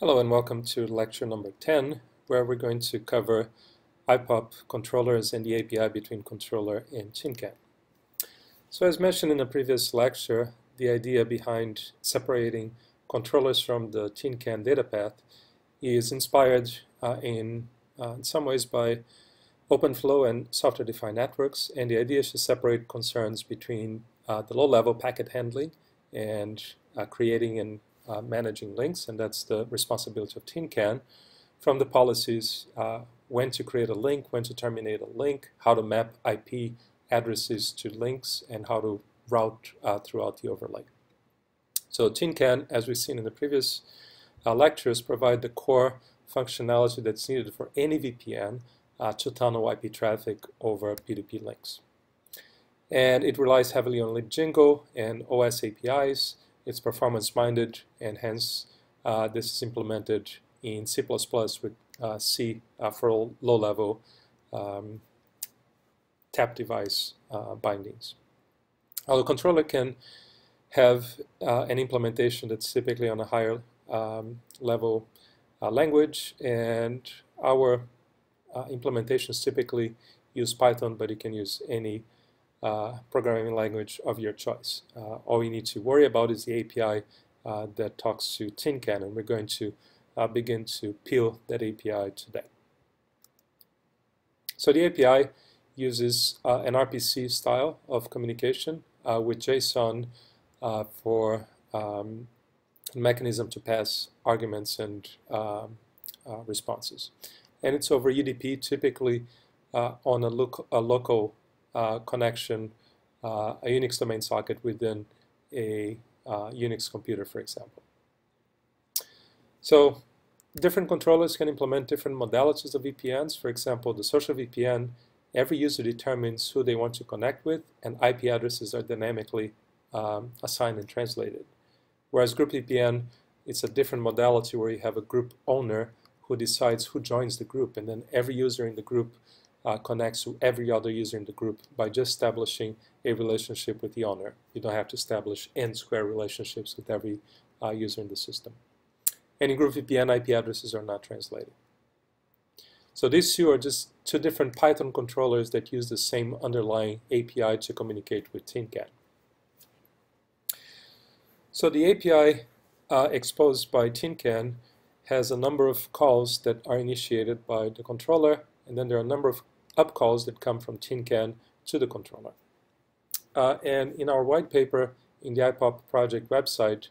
Hello and welcome to lecture number 10 where we're going to cover IPOP controllers and the API between controller and TinCan. So as mentioned in the previous lecture, the idea behind separating controllers from the TinCan data path is inspired uh, in, uh, in some ways by OpenFlow and software-defined networks and the idea is to separate concerns between uh, the low-level packet handling and uh, creating and uh, managing links, and that's the responsibility of TinCan, from the policies uh, when to create a link, when to terminate a link, how to map IP addresses to links, and how to route uh, throughout the overlay. So TinCan, as we've seen in the previous uh, lectures, provide the core functionality that's needed for any VPN uh, to tunnel IP traffic over P2P links. And it relies heavily on libjingle and OS APIs, it's performance-minded, and hence uh, this is implemented in C++ with uh, C uh, for low-level um, tap device uh, bindings. Although controller can have uh, an implementation that's typically on a higher um, level language, and our implementations typically use Python, but you can use any programming language of your choice. Uh, all you need to worry about is the API uh, that talks to TinCan, and we're going to uh, begin to peel that API today. So the API uses uh, an RPC style of communication with JSON for um, mechanism to pass arguments and um, responses. And it's over UDP, typically on a, lo a local uh, connection, uh, a Unix domain socket within a uh, Unix computer, for example. So different controllers can implement different modalities of VPNs. For example, the social VPN, every user determines who they want to connect with, and IP addresses are dynamically um, assigned and translated. Whereas group VPN, it's a different modality where you have a group owner who decides who joins the group, and then every user in the group uh, connects to every other user in the group by just establishing a relationship with the owner. You don't have to establish n-square relationships with every uh, user in the system. And in Group VPN, IP addresses are not translated. So these two are just two different Python controllers that use the same underlying API to communicate with TinCan. So the API uh, exposed by TinCan has a number of calls that are initiated by the controller, and then there are a number of up calls that come from TinCan to the controller. Uh, and in our white paper in the IPOP project website,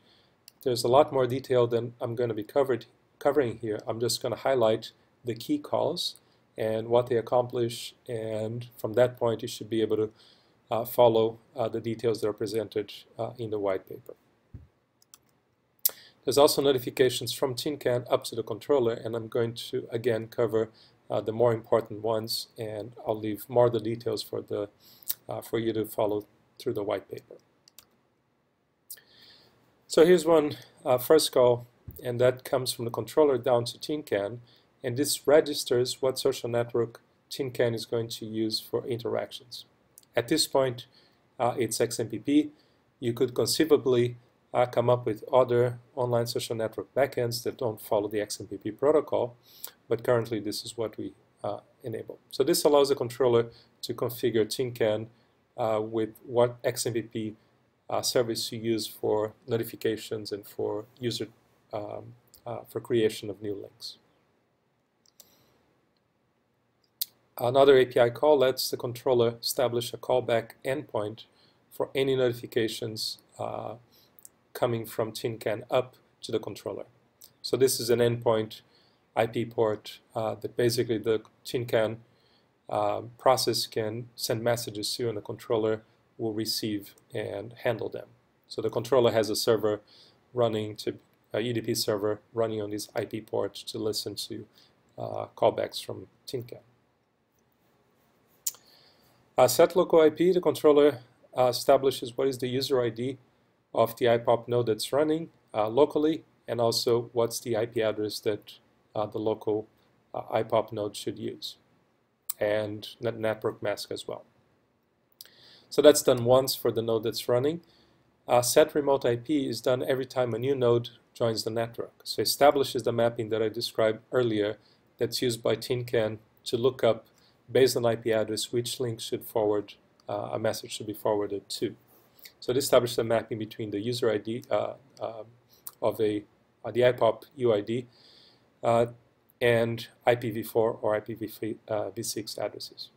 there's a lot more detail than I'm going to be covered, covering here. I'm just going to highlight the key calls and what they accomplish, and from that point you should be able to uh, follow uh, the details that are presented uh, in the white paper. There's also notifications from TinCan up to the controller, and I'm going to again cover uh, the more important ones, and I'll leave more of the details for the uh, for you to follow through the white paper. So here's one uh, first call, and that comes from the controller down to TinCan, and this registers what social network TinCan is going to use for interactions. At this point, uh, it's XMPP. You could conceivably uh, come up with other online social network backends that don't follow the XMPP protocol, but currently this is what we uh, enable. So this allows the controller to configure TinCan uh, with what XMPP uh, service you use for notifications and for user um, uh, for creation of new links. Another API call lets the controller establish a callback endpoint for any notifications uh, coming from TinCan up to the controller. So this is an endpoint IP port uh, that basically the TinCan uh, process can send messages to and the controller will receive and handle them. So the controller has a server running to a UDP server running on this IP port to listen to uh, callbacks from TinCan. Uh, set local IP, the controller uh, establishes what is the user ID of the IPOP node that's running uh, locally and also what's the IP address that uh, the local uh, IPOP node should use and network mask as well. So that's done once for the node that's running. uh, set remote IP is done every time a new node joins the network. So establishes the mapping that I described earlier that's used by TINCAN to look up, based on IP address, which link should forward, uh, a message should be forwarded to. So it establishes a mapping between the user ID uh, uh, of a, uh, the IPOP UID uh, and IPv4 or IPv6 addresses.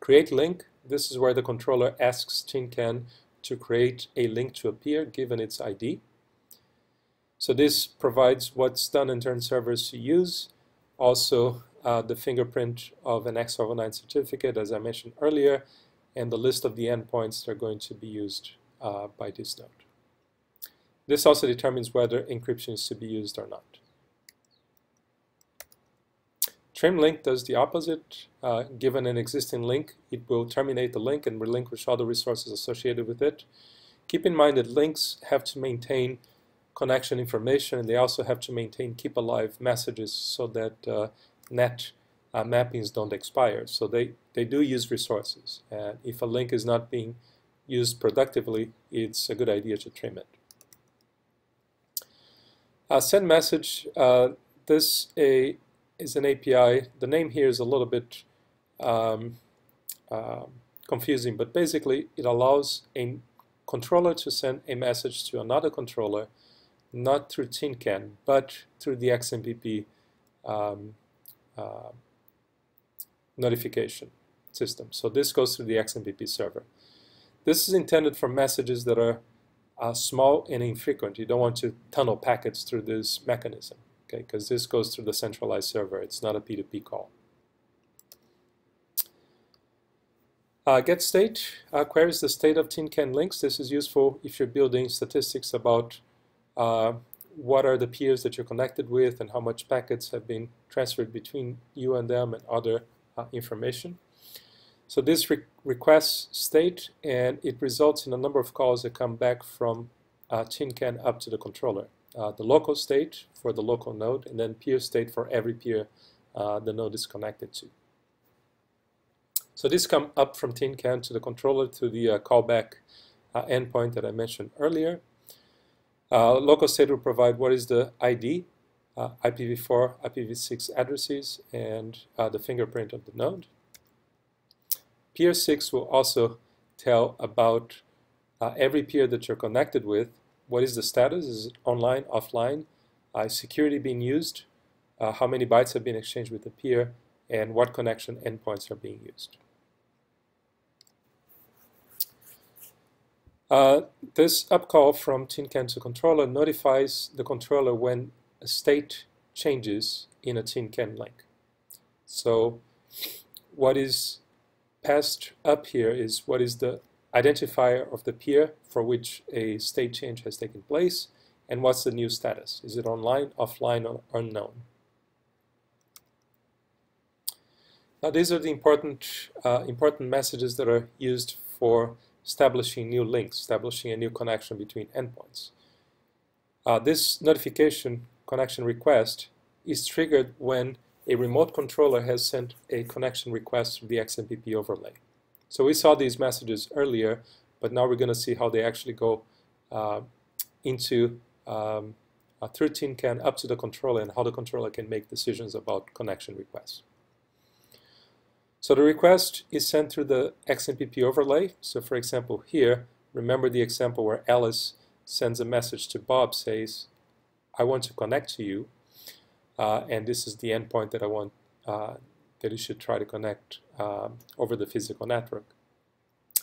Create link. This is where the controller asks TINCAN to create a link to a peer given its ID. So this provides what's done in turn servers to use. Also, uh, the fingerprint of an X509 certificate, as I mentioned earlier, and the list of the endpoints that are going to be used uh, by this node. This also determines whether encryption is to be used or not. Trim link does the opposite. Uh, given an existing link, it will terminate the link and relinquish all the resources associated with it. Keep in mind that links have to maintain connection information and they also have to maintain keep alive messages so that uh, NAT uh, mappings don't expire. So they, they do use resources. And if a link is not being used productively, it's a good idea to trim it. Uh, send message. Uh, this a is an API. The name here is a little bit um, uh, confusing, but basically it allows a controller to send a message to another controller, not through TINCAN, but through the XMPP um, uh, notification system. So this goes through the XMPP server. This is intended for messages that are uh, small and infrequent. You don't want to tunnel packets through this mechanism okay, because this goes through the centralized server. It's not a P2P call. Uh, get state uh, queries the state of TINCAN links. This is useful if you're building statistics about uh, what are the peers that you're connected with and how much packets have been transferred between you and them and other information. So this re requests state and it results in a number of calls that come back from uh, TINCAN up to the controller uh, the local state for the local node, and then peer state for every peer uh, the node is connected to. So this come up from TINCAN to the controller to the uh, callback uh, endpoint that I mentioned earlier. Uh, local state will provide what is the ID, uh, IPv4, IPv6 addresses, and the fingerprint of the node. Peer 6 will also tell about every peer that you're connected with what is the status? Is it online, offline? Uh, is security being used? Uh, how many bytes have been exchanged with the peer? And what connection endpoints are being used? Uh, this upcall from TINCAN to controller notifies the controller when state changes in a TINCAN link. So what is passed up here is what is the identifier of the peer for which a state change has taken place, and what's the new status? Is it online, offline, or unknown? Now these are the important, uh, important messages that are used for establishing new links, establishing a new connection between endpoints. Uh, this notification connection request is triggered when a remote controller has sent a connection request to the XMPP overlay. So we saw these messages earlier, but now we're going to see how they actually go uh, into um, a TinCan up to the controller and how the controller can make decisions about connection requests. So the request is sent through the XMPP overlay. So for example here, remember the example where Alice sends a message to Bob, says, I want to connect to you, uh, and this is the endpoint that I want uh, that you should try to connect um, over the physical network.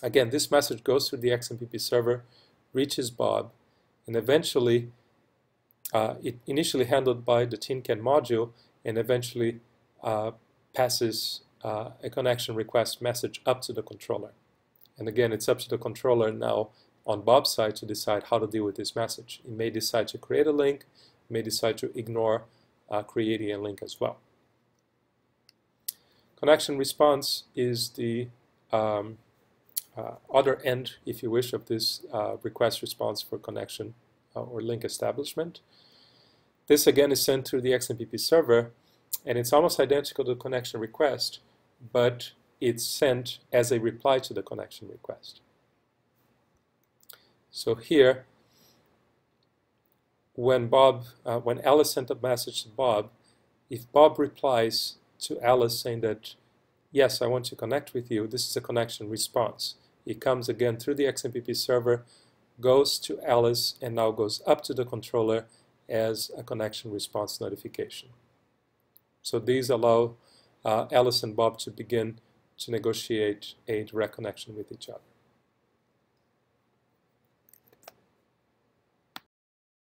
Again, this message goes through the XMPP server, reaches Bob, and eventually, uh, it initially handled by the TINCAN module, and eventually uh, passes uh, a connection request message up to the controller. And again, it's up to the controller now on Bob's side to decide how to deal with this message. It may decide to create a link, may decide to ignore uh, creating a link as well. Connection response is the um, uh, other end, if you wish, of this uh, request response for connection uh, or link establishment. This again is sent through the XMPP server, and it's almost identical to the connection request, but it's sent as a reply to the connection request. So here, when Bob, uh, when Alice sent a message to Bob, if Bob replies to Alice saying that, yes, I want to connect with you, this is a connection response. It comes again through the XMPP server, goes to Alice, and now goes up to the controller as a connection response notification. So these allow uh, Alice and Bob to begin to negotiate a direct connection with each other.